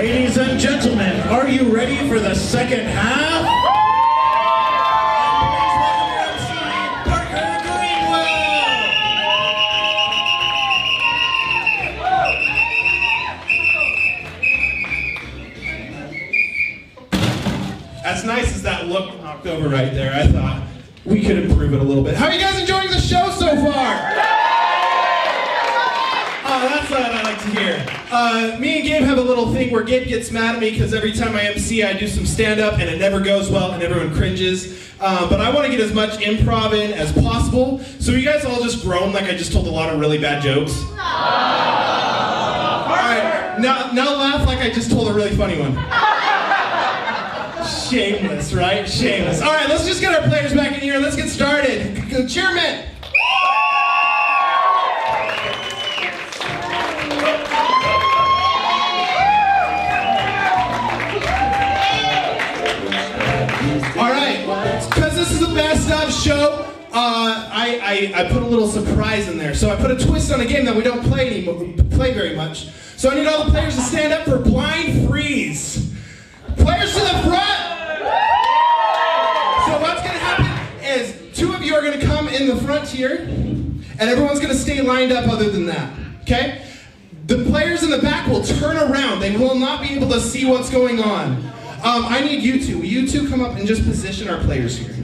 Ladies and gentlemen, are you ready for the second half? As nice as that looked knocked over right there, I thought we could improve it a little bit. How are you guys enjoying the show so far? Oh, that's what I like to hear. Uh, me and Gabe have a little thing where Gabe gets mad at me because every time I MC, I do some stand up and it never goes well and everyone cringes. Uh, but I want to get as much improv in as possible. So you guys all just groan like I just told a lot of really bad jokes. All right, now, now laugh like I just told a really funny one. Shameless, right? Shameless. All right, let's just get our players back in here. Let's get started. Chairman. Uh, I, I, I put a little surprise in there. So I put a twist on a game that we don't play anymore, play very much. So I need all the players to stand up for blind freeze. Players to the front. So what's gonna happen is two of you are gonna come in the front here, and everyone's gonna stay lined up other than that. Okay? The players in the back will turn around. They will not be able to see what's going on. Um, I need you two. Will you two come up and just position our players here?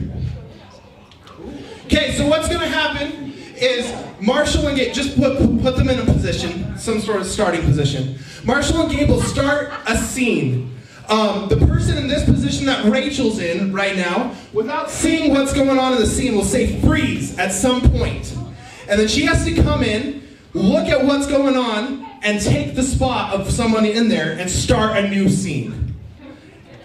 Okay, so what's gonna happen is Marshall and Gabe, just put, put them in a position, some sort of starting position. Marshall and Gabe will start a scene. Um, the person in this position that Rachel's in right now, without seeing what's going on in the scene, will say freeze at some point. And then she has to come in, look at what's going on, and take the spot of someone in there and start a new scene.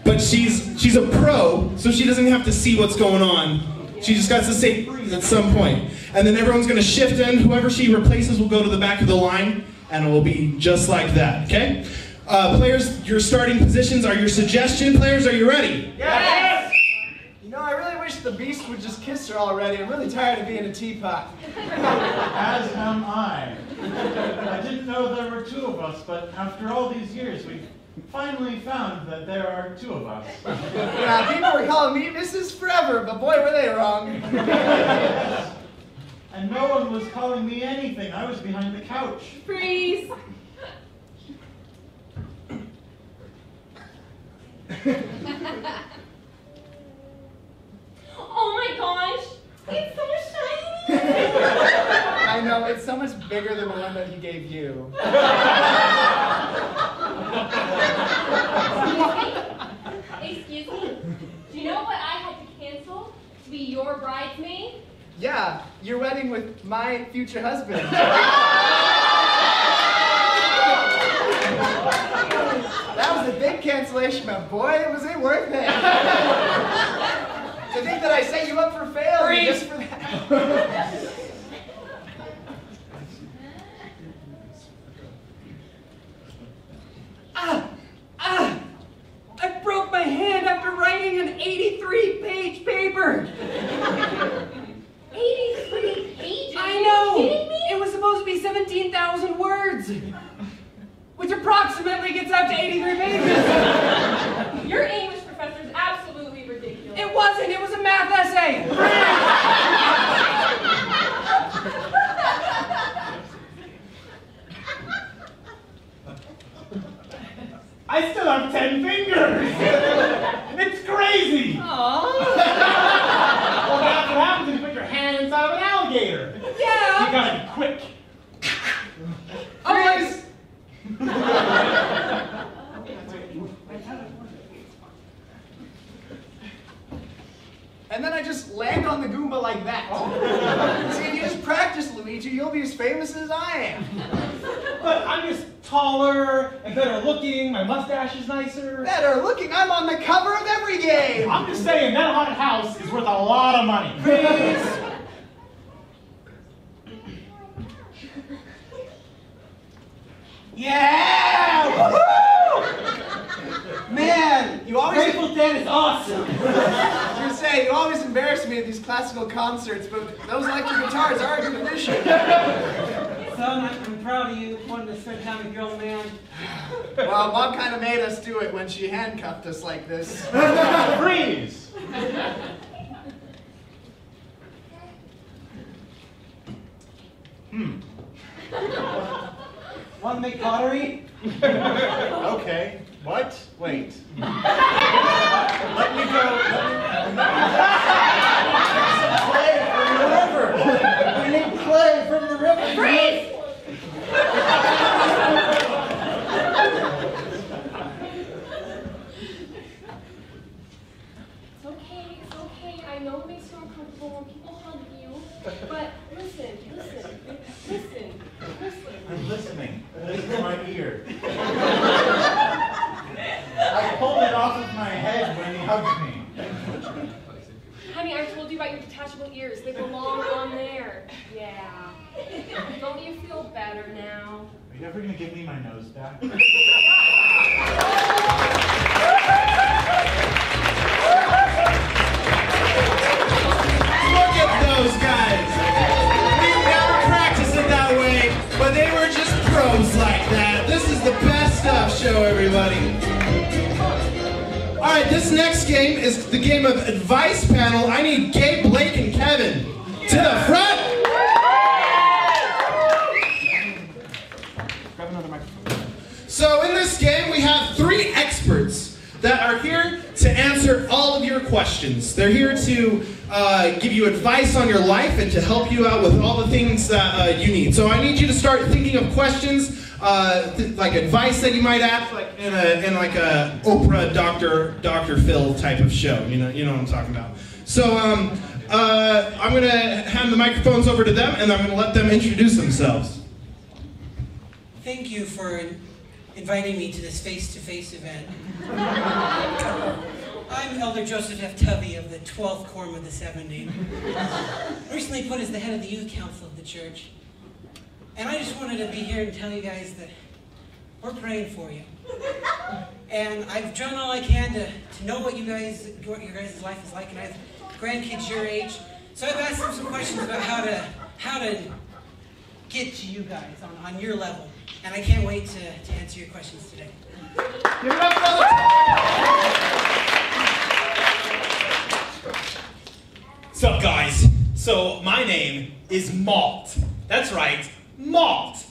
But she's she's a pro, so she doesn't have to see what's going on. She just got to say freeze at some point. And then everyone's gonna shift in. Whoever she replaces will go to the back of the line, and it will be just like that, okay? Uh, players, your starting positions are your suggestion. Players, are you ready? Yes! You know, I really wish the beast would just kiss her already. I'm really tired of being a teapot. As am I. I didn't know there were two of us, but after all these years, we've finally found that there are two of us. Yeah, people were calling me Mrs. Forever, but boy, were they wrong. And no one was calling me anything. I was behind the couch. Freeze! oh my gosh! It's so shiny! I know, it's so much bigger than the one that he gave you. Excuse me? Do you know what I had to cancel to be your bridesmaid? Yeah, your wedding with my future husband. That was a big cancellation, but boy, was it worth it. to think that I set you up for failure just for that. Ah! Ah! I broke my hand after writing an 83 page paper! 83 pages? I Are you know! kidding me? It was supposed to be 17,000 words! Which approximately gets out to 83 pages! Your English professor is absolutely ridiculous. It wasn't, it was a math essay! I still have ten fingers! it's crazy! Aww! Well, that's what happens when you put your hand inside of an alligator. You Yeah! gotta be quick. Freeze! And then I just land on the Goomba like that. See, if you just practice, Luigi, you'll be as famous as I am. But I'm just taller and better looking. My mustache is nicer. Better looking, I'm on the cover of every game. I'm just saying that haunted house is worth a lot of money. Yeah! Woohoo! Man, you always Grateful Dead is awesome. I was gonna say, you always embarrass me at these classical concerts, but those electric guitars are a good addition. Son, I'm, I'm proud of you wanting to spend time with your old man. Well, Mom kind of made us do it when she handcuffed us like this. Freeze! Hmm. Want to make pottery? Okay. What? Wait. Let me go. Let me... Clay from the river. We need clay from the river. Freeze! It's okay, it's okay. I know it makes you uncomfortable when people hug you. But listen, listen, listen, listen. I'm listening. Listen to my ear. I pulled it off of my head when he hugged me. Honey, I told you about your detachable ears. They belong on there. Yeah. Don't you feel better now? Are you ever gonna give me my nose back? Look at those guys. We never practiced it that way, but they were just pros like that. This is the best stuff show, everybody. All right, this next game is the game of advice panel. I need Gabe, Blake, and Kevin to the front. Grab another microphone. So in this game, we have three experts that are here to answer all of your questions. They're here to uh, give you advice on your life and to help you out with all the things that uh, you need. So I need you to start thinking of questions, uh, th- like advice that you might ask, like in a in like a Oprah, Doctor Doctor Phil type of show. You know, you know what I'm talking about. So um, uh, I'm gonna hand the microphones over to them, and I'm gonna let them introduce themselves. Thank you for inviting me to this face-to-face event. I'm Elder Joseph F. Tubby of the 12th Quorum of the 70. Recently put as the head of the youth council of the church. And I just wanted to be here and tell you guys that we're praying for you. And I've done all I can to, to know what you guys, what your guys' life is like, and I have grandkids your age. So I've asked them some questions about how to, how to get to you guys on, on your level. And I can't wait to, to answer your questions today. Give it up. What's up, guys? So, my name is Malt. That's right, Malt.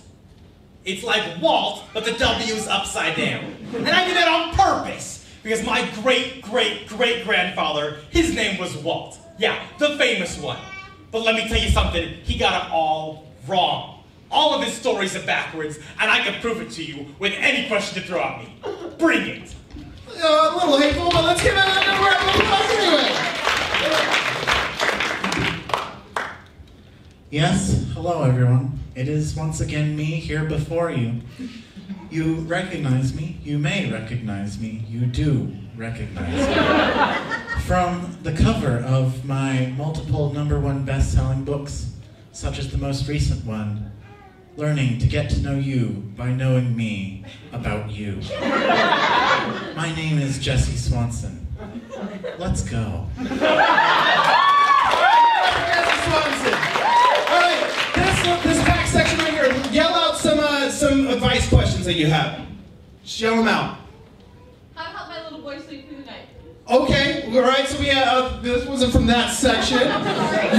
It's like Walt, but the W's upside down. And I did that on purpose, because my great, great, great grandfather, his name was Walt. Yeah, the famous one. But let me tell you something, he got it all wrong. All of his stories are backwards, and I can prove it to you with any question to throw at me. Bring it. Uh, a little hateful, but let's give it Yes, hello everyone. It is once again me here before you. You recognize me, you may recognize me, you do recognize me. From the cover of my multiple number one best selling books, such as the most recent one, Learning to Get to Know You by Knowing Me About You. My name is Jesse Swanson. Let's go. This, this back section right here, yell out some, uh, some advice questions that you have. Just yell them out. How to help my little boy sleep through the night? Okay, all right, so we have, uh, this wasn't from that section.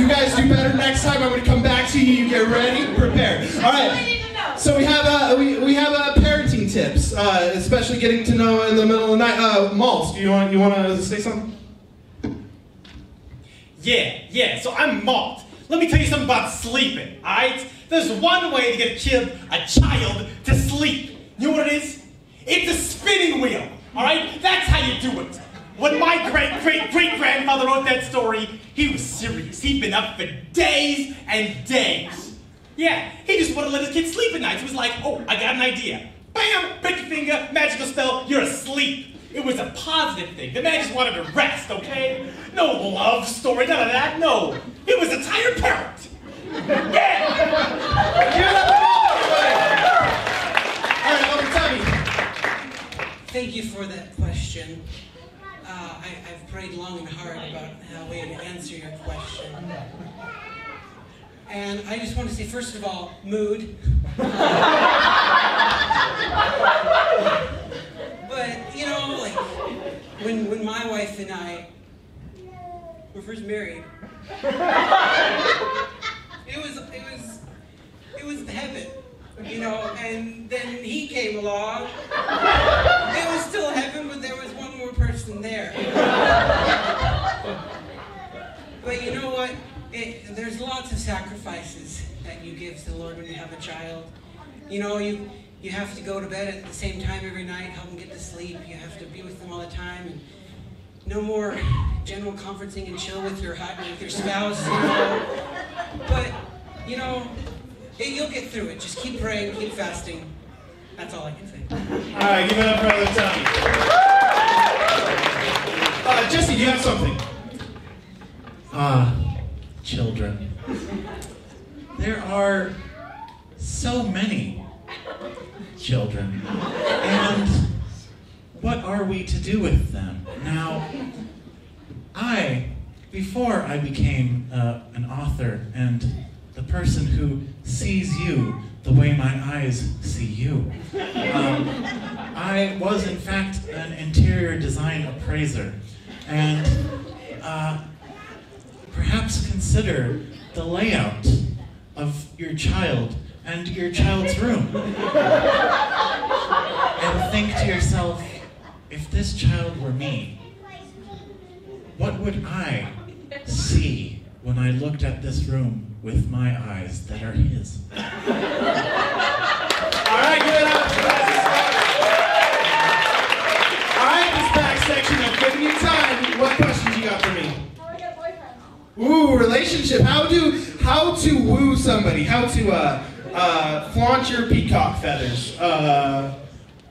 You guys do better next time. I'm going to come back to you. You get ready, prepare. All That's all I right. need to know. So we have uh, we, we have uh, parenting tips, uh, especially getting to know in the middle of the night. Uh, Maltz, do you want you want to say something? Yeah, yeah, so I'm Malt. Let me tell you something about sleeping, alright? There's one way to get a kid, a child, to sleep. You know what it is? It's a spinning wheel, alright? That's how you do it. When my great great great grandfather wrote that story, he was serious. He'd been up for days and days. Yeah, he just wanted to let his kid sleep at night. He was like, oh, I got an idea. Bam! Break your finger, magical spell, you're asleep. It was a positive thing. The man just wanted to rest, okay? No love story, none of that, no. He was a tired parent. Yeah! It. Thank you for that question. Uh, I, I've prayed long and hard about a way to answer your question. And I just want to say, first of all, mood. But, you know, like, when, when my wife and I were first married, it was, it was, it was heaven, you know, and then he came along. It was still heaven, but there was one more person there. But you know what? It, there's lots of sacrifices that you give to the Lord when you have a child. You know, you you have to go to bed at the same time every night, help them get to sleep. You have to be with them all the time, and no more general conferencing and chill with your hu- with your spouse. You know? But you know, it, you'll get through it. Just keep praying, keep fasting. That's all I can say. All right, give it up for Brother Tommy. Uh, Jesse, do you have something? Ah, children. There are so many children. And what are we to do with them? Now, I, before I became uh, an author and the person who sees you the way my eyes see you, um, I was in fact an interior design appraiser. And uh, perhaps consider the layout of your child and your child's room. and think to yourself, if this child were me, what would I see when I looked at this room with my eyes that are his? All right, give it up for All right, this back section, I've given you time. What questions you got for me? How about your boyfriends? Ooh, relationship. How do how to woo somebody? How to uh, uh, flaunt your peacock feathers? Uh,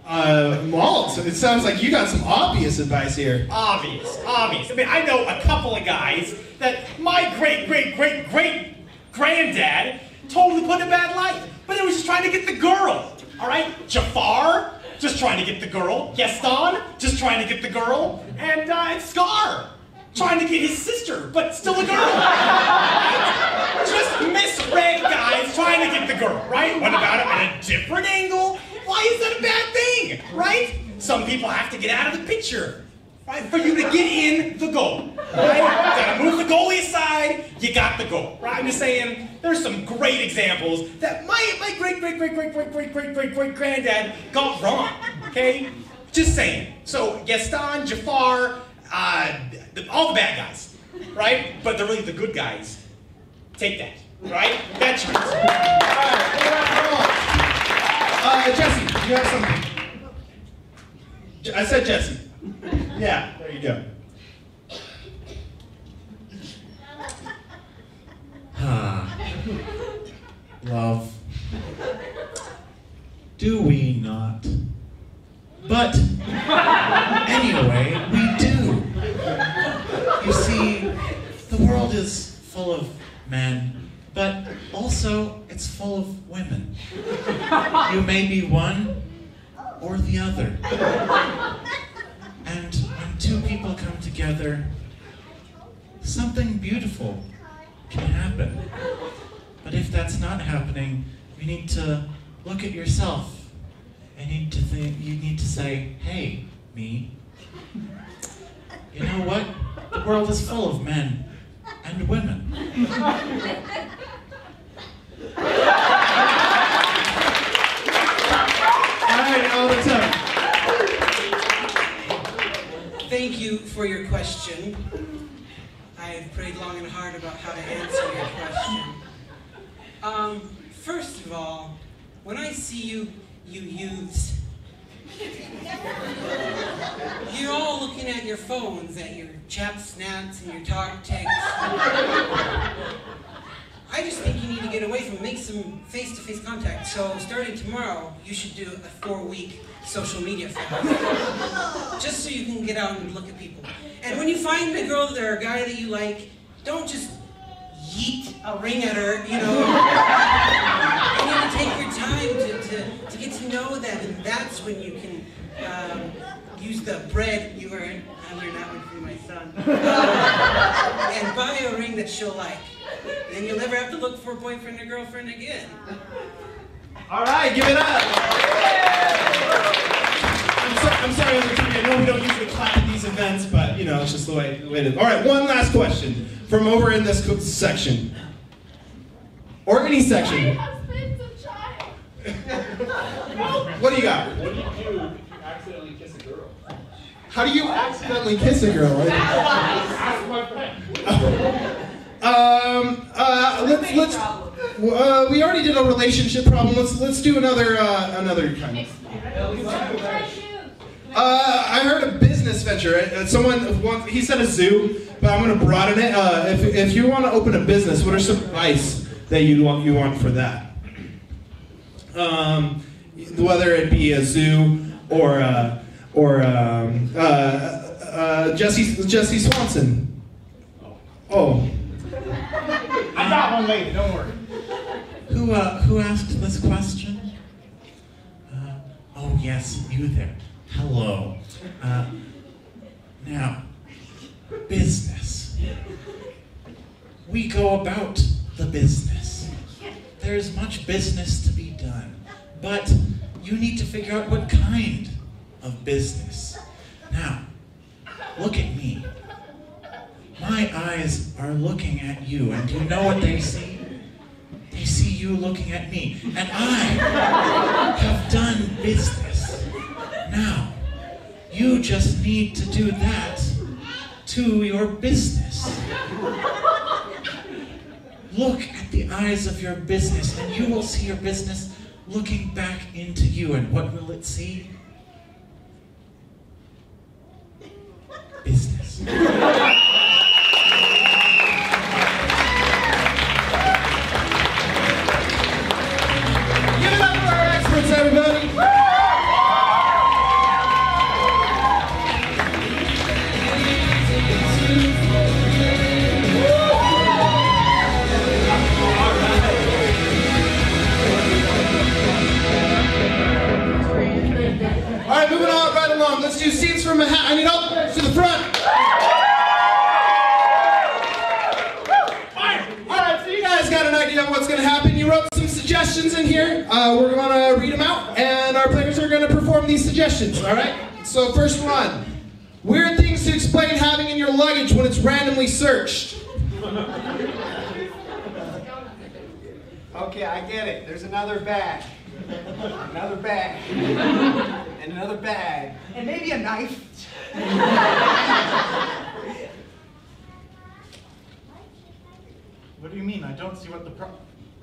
uh, Malt. It sounds like you got some obvious advice here. Obvious, obvious. I mean, I know a couple of guys that my great, great, great, great granddad totally put in a bad light. But it was just trying to get the girl. All right? Jafar, just trying to get the girl. Gaston, just trying to get the girl. And, uh, and Scar, trying to get his sister, but still a girl. Right? Just misread guys trying to get the girl, right? What about it at a different angle? Why is that a bad thing, right? Some people have to get out of the picture, right? For you to get in the goal, right? Gotta move the goalie aside, you got the goal, right? I'm just saying, there's some great examples that my, my great, great, great, great, great, great, great, great, great granddad got wrong, okay? Just saying. So, Gaston, Jafar, uh, all the bad guys, right? But they're really the good guys. Take that, right? That's yours. Uh, Jesse, you have something? I said Jesse. Yeah, there you go. Love. Do we not? But anyway, we do. You see, the world is full of men, but also it's full of women. You may be one or the other. And when two people come together, something beautiful can happen. But if that's not happening, you need to look at yourself. And you need to think you need to say, hey, me. You know what? The world is full of men and women. All right, all the time. Thank you for your question. I have prayed long and hard about how to answer your question. Um, first of all, when I see you, you youths, you're all looking at your phones, at your chat snaps and your talk texts. I just need to get away from make some face-to-face contact. So starting tomorrow, you should do a four-week social media fast, just so you can get out and look at people. And when you find a girl or a guy that you like, don't just yeet a ring at her. You know, you need to take your time to, to, to get to know them, and that's when you can um, use the bread you earn, I learned that one from my son, uh, and buy a ring that she'll like. Then you'll never have to look for a boyfriend or girlfriend again. All right, give it up. I'm, so, I'm sorry, Elder I know we don't usually clap at these events, but you know, it's just the way, the way it is. All right, one last question from over in this co- section. Or any My section. husband's a child. What do you got? What do you do if you accidentally kiss a girl? How do you accidentally kiss a girl? Ask my friend. Um, uh, let's, let's, uh, we already did a relationship problem. Let's, let's do another, uh, another kind of. Uh, I heard a business venture. Uh, Someone wants, he said a zoo, but I'm going to broaden it. Uh, if, if you want to open a business, what are some advice that you want you want for that? Um, whether it be a zoo or uh, or um, uh, uh, Jesse Jesse Swanson. Oh, I got one later, don't worry. Who, uh, who asked this question? Uh, oh, yes, you there. Hello. Uh, now, business. We go about the business. There's much business to be done, but you need to figure out what kind of business. Now, look at me. My eyes are looking at you, and do you know what they see? They see you looking at me, and I have done business. Now, you just need to do that to your business. Look at the eyes of your business, and you will see your business looking back into you, and what will it see? Business. give it up for our experts, everybody. All right, moving on right along. Let's do scenes from Manhattan. I to oh, front. All right, so you guys got an idea of what's going to happen. You wrote some suggestions in here. Uh, we're going to read them out, and our players are going to perform these suggestions. All right. So first one: weird things to explain having in your luggage when it's randomly searched. Okay, I get it. There's another bag. Another bag. And another bag. And maybe a knife. What do you mean? I don't see what the pro-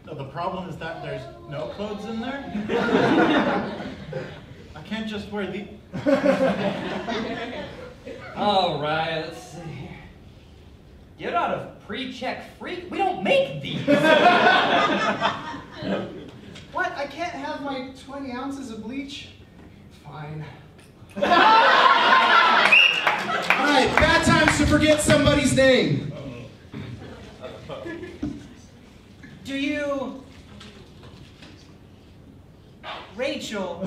no, the problem is that there's no clothes in there? I can't just wear the All right, let's see here. Get out of pre-check freak. We don't make these. What? I can't have my 20 ounces of bleach? Fine. All right, bad times to forget somebody's name. Do you, Rachel,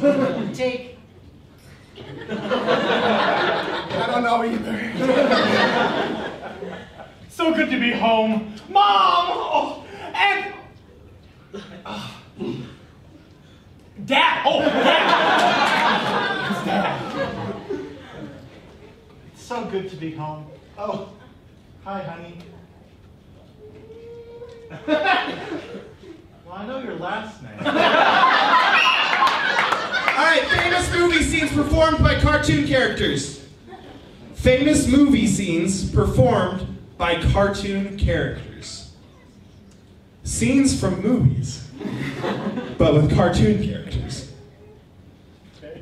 take I don't know either. So good to be home. Mom! Oh, and. Ah. Dad! Oh, Dad! It's Dad. So good to be home. Oh, hi, honey. well, I know your last name. All right, famous movie scenes performed by cartoon characters. Famous movie scenes performed by cartoon characters. Scenes from movies, but with cartoon characters. Okay.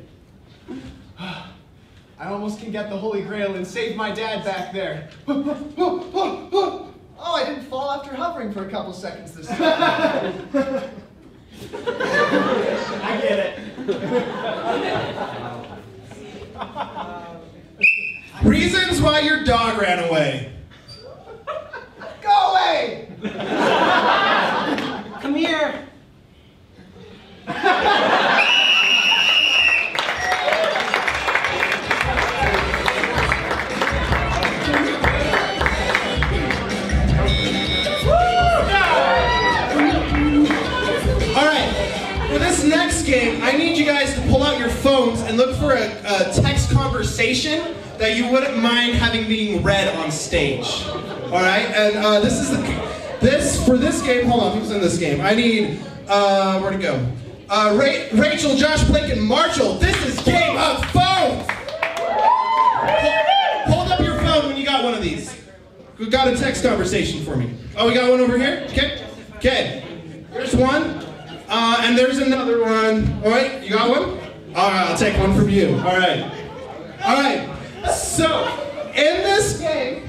I almost can get the Holy Grail and save my dad back there. Oh, I didn't fall after hovering for a couple seconds this time. I get it. Reasons why your dog ran away. Conversation that you wouldn't mind having being read on stage. All right, and uh, this is the this for this game. Hold on, who's in this game? I need uh, where to go? Uh, Ra- Rachel, Josh, Blake, and Marshall. This is game of phones. Hold, hold up your phone when you got one of these. We got a text conversation for me. Oh, we got one over here. Okay, okay. There's one, uh, and there's another one. All right, you got one? All right, I'll take one from you. All right, all right. So, in this game,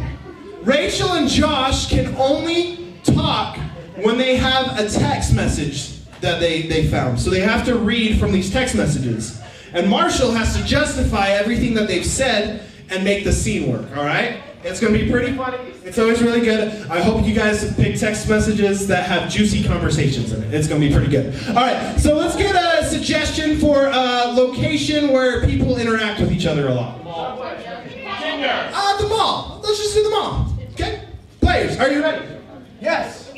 Rachel and Josh can only talk when they have a text message that they, they found. So they have to read from these text messages. And Marshall has to justify everything that they've said and make the scene work, all right? It's gonna be pretty funny. It's always really good. I hope you guys pick text messages that have juicy conversations in it. It's gonna be pretty good. All right, so let's get a suggestion for a location where people interact with each other a lot. Uh, the mall. Let's just do the mall. Okay? Players, are you ready? Yes.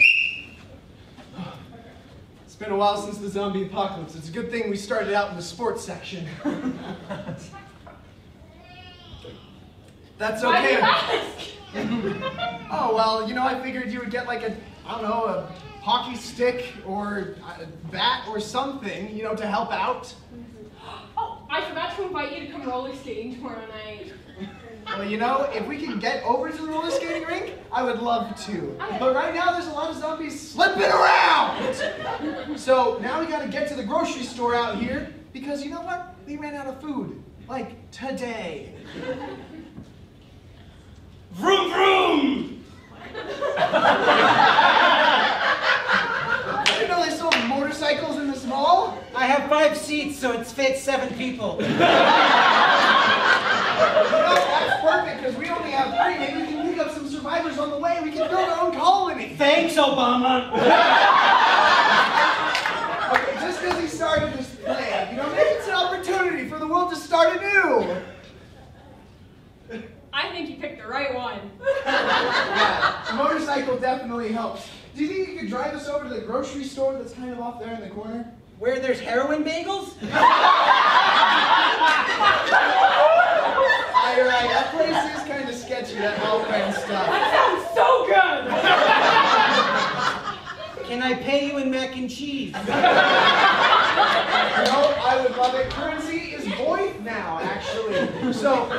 It's been a while since the zombie apocalypse. It's a good thing we started out in the sports section. That's Why okay. ask? Oh, well, you know, I figured you would get like a, I don't know, a hockey stick or a bat or something, you know, to help out. Mm-hmm. Oh, I forgot to invite you to come roller skating tomorrow night. Well, you know, if we can get over to the roller skating rink, I would love to. But right now, there's a lot of zombies slipping around. So now we gotta get to the grocery store out here because you know what? We ran out of food. Like today. Vroom vroom! I didn't know they sold motorcycles in this mall. I have five seats, so it fits seven people. You know, that's perfect because we only have three. Maybe we can pick up some survivors on the way. We can build our own colony. Thanks, Obama. Okay, just because he started this plan, you know, maybe it's an opportunity for the world to start anew. I think you picked the right one. Yeah, a motorcycle definitely helps. Do you think you could drive us over to the grocery store that's kind of off there in the corner? Where there's heroin bagels? Ah, you're right. That place is kind of sketchy, that all Alpine stuff. That sounds so good! Can I pay you in mac and cheese? You know, I would love it. Currency is void now, actually. So,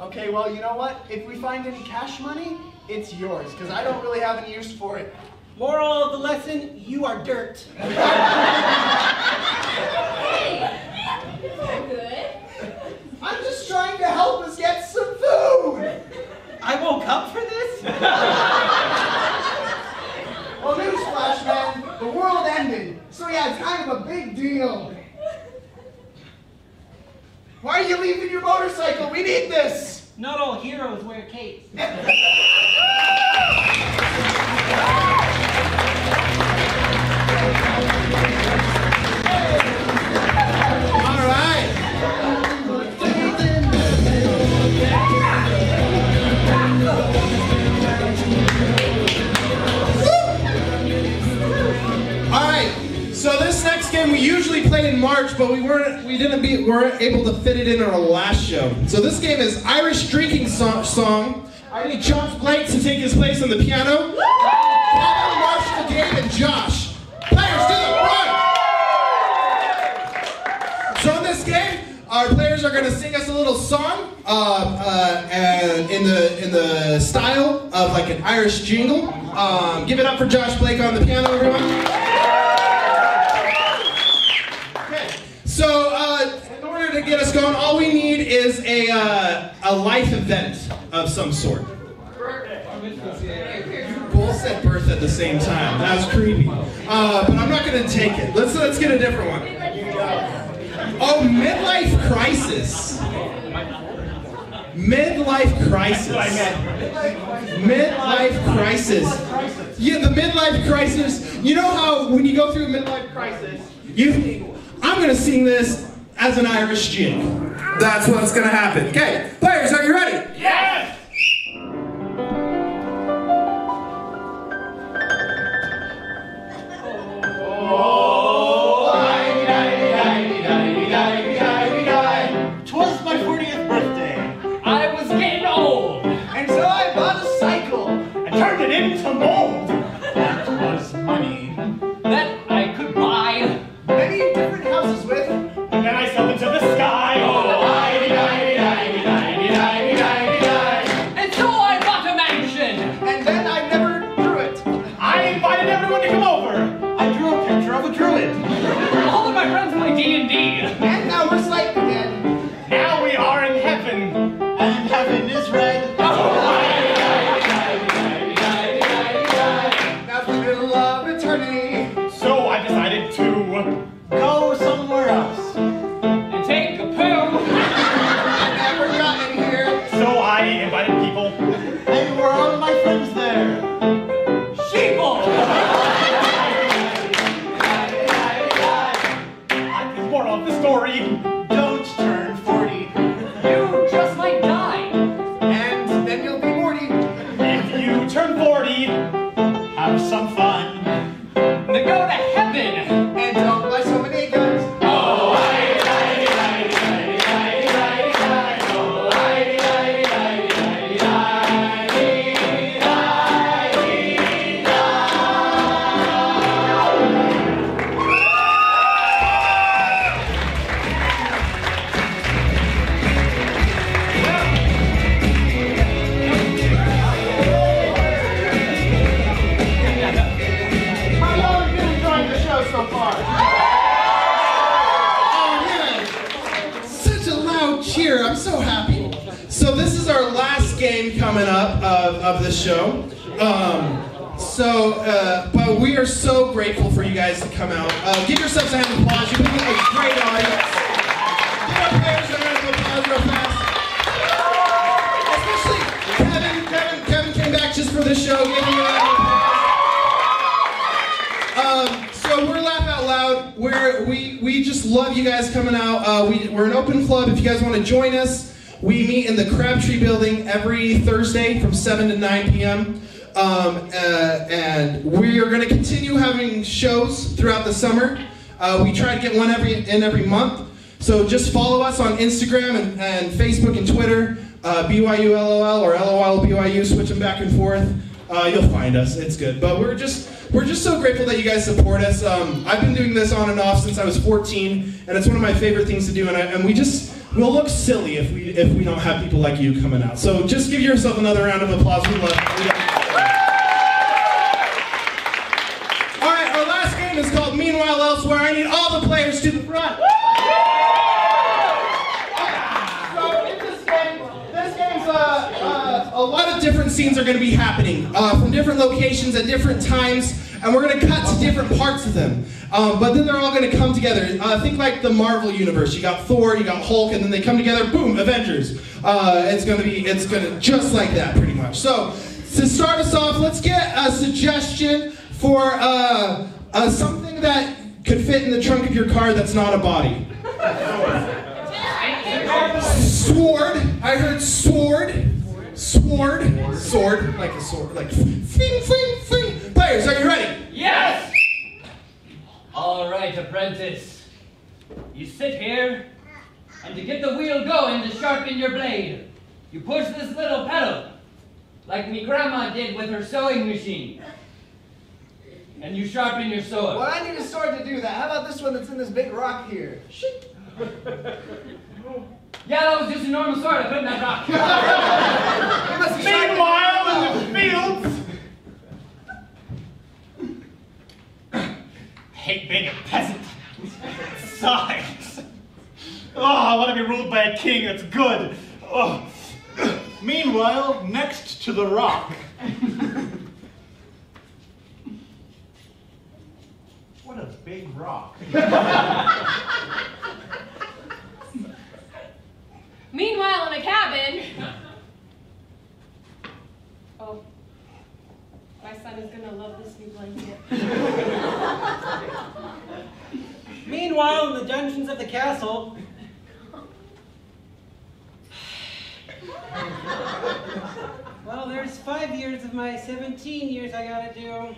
okay, well, you know what? If we find any cash money, it's yours, because I don't really have any use for it. Moral of the lesson, you are dirt. Hey! All good. I'm just trying to help us get some food! I woke up for this? Well, newsflash, man, the world ended. So yeah, it's kind of a big deal. Why are you leaving your motorcycle? We need this! Not all heroes wear capes. March, but we weren't we didn't be weren't able to fit it in our last show. So this game is Irish drinking so- song. I need Josh Blake to take his place on the piano. Marshall, and Josh. Players to the front. So in this game, our players are going to sing us a little song, uh, uh, and in the in the style of like an Irish jingle. Um, give it up for Josh Blake on the piano, everyone. Okay. So uh, in to going, all we need is a uh, a life event of some sort. You both said birth at the same time. That was creepy. Uh, but I'm not going to take it. Let's let's get a different one. Oh, midlife crisis. Midlife crisis. Midlife crisis. Yeah, the midlife crisis. You know how when you go through a midlife crisis, you I'm gonna sing this as an Irish jig. That's what's gonna happen. Okay, players, are you ready? Yes! You guys coming out. Uh, we, we're an open club. If you guys want to join us, we meet in the Crabtree Building every Thursday from 7 to 9 p.m. Um, uh, and we are going to continue having shows throughout the summer. Uh, we try to get one every in every month. So just follow us on Instagram and, and Facebook and Twitter, uh, BYULOL or LOL BYU, switch them back and forth. Uh, you'll find us. It's good. But we're just we're just so grateful that you guys support us. Um, I've been doing this on and off since I was 14, and it's one of my favorite things to do. And, I, and we just we'll look silly if we if we don't have people like you coming out. So just give yourself another round of applause. We love. We love all right, our last game is called Meanwhile Elsewhere. I need all the players to the front. Uh, uh, a lot of different scenes are going to be happening uh, from different locations at different times, and we're going to cut to different parts of them. Um, but then they're all going to come together. Uh, think like the Marvel universe. You got Thor, you got Hulk, and then they come together. Boom, Avengers. Uh, it's going to be, it's going to just like that, pretty much. So to start us off, let's get a suggestion for uh, uh, something that could fit in the trunk of your car that's not a body. Sword. I heard sword. Sword. Sword. Like a sword. Like fling, fling, fling. Players, are you ready? Yes! All right, apprentice. You sit here, and to get the wheel going to sharpen your blade, you push this little pedal, like me grandma did with her sewing machine. And you sharpen your sword. Well, I need a sword to do that. How about this one that's in this big rock here? Yeah, that was just a normal sword. I put in that rock. You must have sharpened Meanwhile, in the fields. hate being a peasant. Sucks. Oh, I want to be ruled by a king that's good. Oh. Meanwhile, next to the rock. what a big rock. Meanwhile, in a cabin. Oh, my son is gonna love this new blanket. Meanwhile, in the dungeons of the castle. Well, there's five years of my 17 years I gotta do.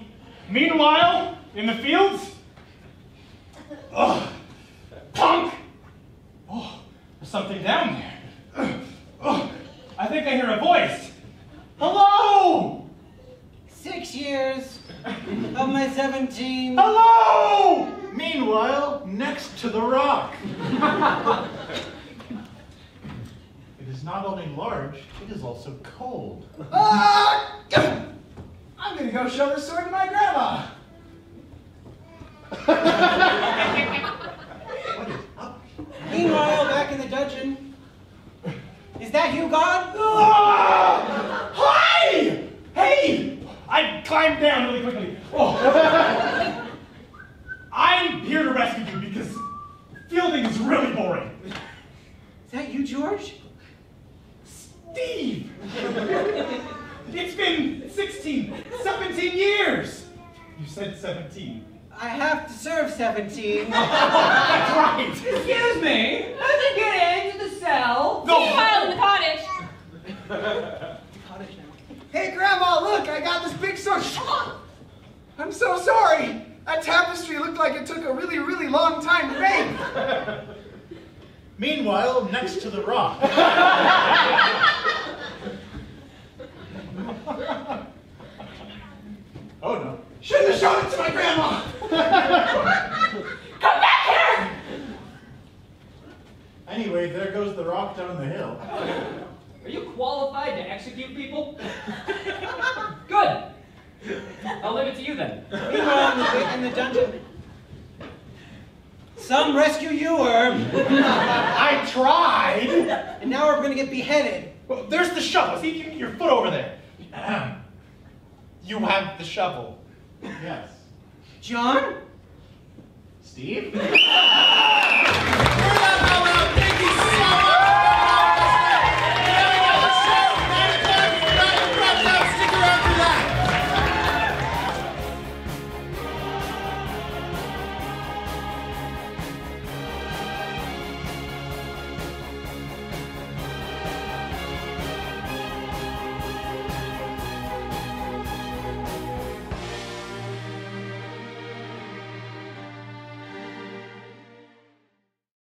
Meanwhile, in the fields. Anyway, there goes the rock down the hill. Are you qualified to execute people? Good. I'll leave it to you then. Meanwhile, in the, in the dungeon. Some rescue you, Herb. I tried. And now we're going to get beheaded. Well, there's the shovel. See you your foot over there. You have the shovel. Yes. John? Steve?